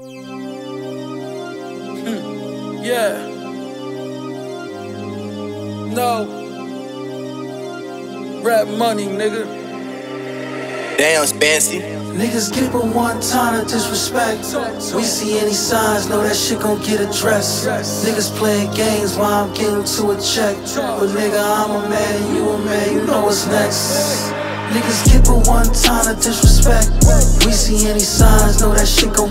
Hmm. Yeah. No. Rap money, nigga. Damn, fancy. Niggas give it one time to disrespect. We see any signs, know that shit gon' get addressed. Niggas playing games while I'm getting to a check. But nigga, I'm a man and you a man, you know what's next. Niggas give it one time to disrespect. We see any signs, know that shit gon'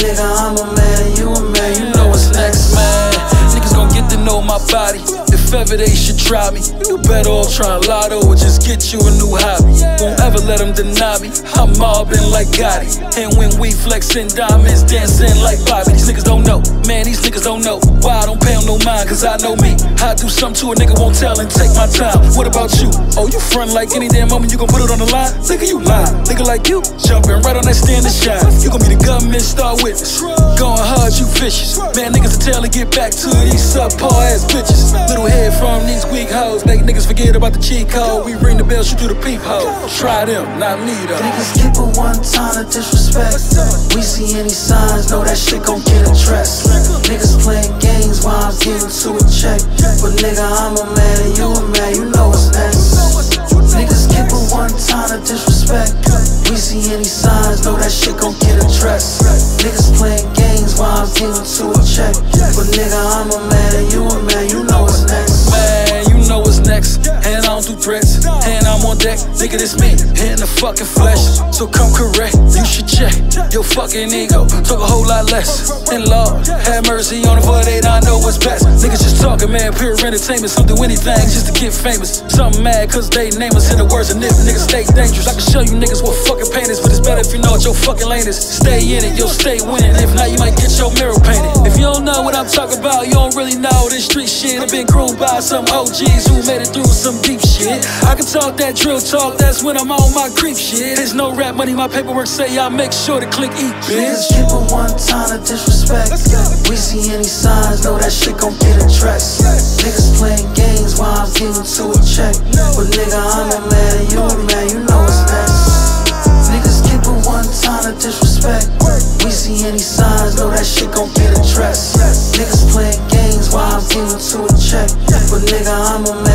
nigga, I'm a man you a man, you know what's next. Man, niggas gon' get to know my body. If ever they should try me, you better off trying lotto or just get you a new hobby. Won't ever let them deny me. I'm mobbing like Gotti. And when we flexing diamonds, dancing like Bobby. These niggas don't know, man, these niggas don't know. Why I don't pay them no mind, cause I know me. I do something to a nigga, won't tell and take my time. What about you? Oh, you front like any damn moment you gon' put it on the line? Nigga, you lie. Nigga like you, jumping right on that stand and shine. You gon' be the government star witness. Going hard, you vicious. Man, niggas will tell to get back to these subpar ass bitches. Little head from these weak hoes. Make niggas forget about the cheat code. We ring the bell, shoot through the peephole. Try them, not me though. Niggas give it one time to disrespect. We see any signs, know that shit gon' get addressed. Niggas playing games while I'm getting to a check. But nigga, I'm a man and you a man, you know what's see any signs, know that shit gon' get addressed. Niggas playing games while I'm getting to a check. But nigga, I'm a man and you a man, you And I'm on deck. Nigga, this me in the fucking flesh. So come correct. You should check your fucking ego. Talk a whole lot less. And Lord, have mercy on the for they not know what's best. Niggas just talking, man. Pure entertainment. Some do anything just to get famous. Some mad cause they name us in the words of nip. Niggas stay dangerous. I can show you niggas what fucking pain is. But it's better if you know what your fucking lane is. Stay in it, you'll stay winning. If not, you might get your mirror I'm talking about, you don't really know this street shit. I've been groomed by some OGs who made it through some deep shit. I can talk that drill talk, that's when I'm on my creep shit. There's no rap money, my paperwork say I make sure to click E, Niggas bitch. give it one time to disrespect. We see any signs, know that shit gon' get addressed. Niggas playing games while I'm getting to a check. But nigga, I'm a man any signs, know that shit gon' get addressed. Niggas playing games while I'm giving to a check. But nigga, I'm a man.